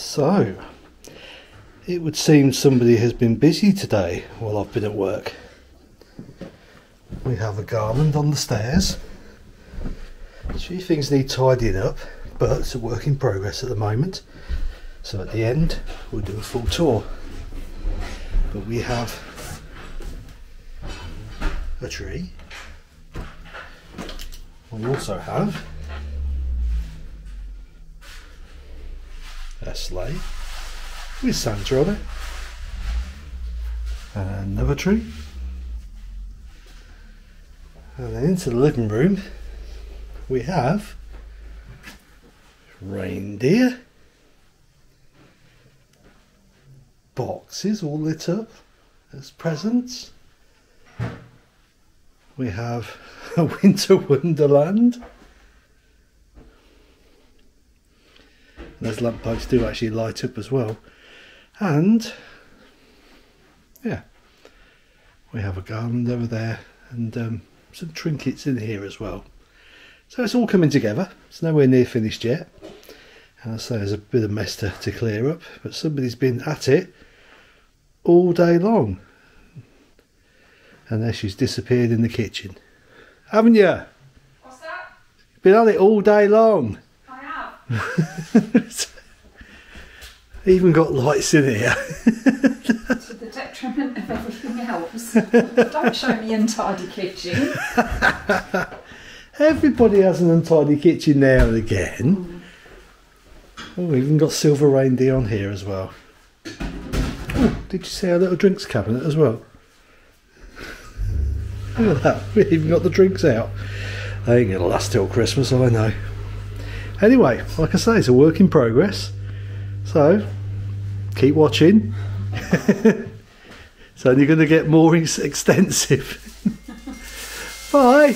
So, it would seem somebody has been busy today while I've been at work. We have a garland on the stairs. A few things need tidying up, but it's a work in progress at the moment. So at the end, we'll do a full tour. But we have a tree. We also have sleigh with Santa on it. And another tree. And then into the living room we have reindeer, boxes all lit up as presents. We have a winter wonderland. Those lampposts do actually light up as well. And yeah, we have a garland over there and um, some trinkets in here as well. So it's all coming together. It's nowhere near finished yet. And I say there's a bit of mess to, to clear up, but somebody's been at it all day long. And there she's disappeared in the kitchen. Haven't you? What's that? Been on it all day long. I. Even got lights in here. to the detriment of everything else. Don't show me untidy kitchen. Everybody has an untidy kitchen now and again. Mm. Oh, we've even got silver reindeer on here as well. Oh, did you see our little drinks cabinet as well? Look at that, we've even got the drinks out. They ain't gonna last till Christmas, I know. Anyway, like I say, it's a work in progress. So, keep watching. So, you're going to get more extensive. Bye.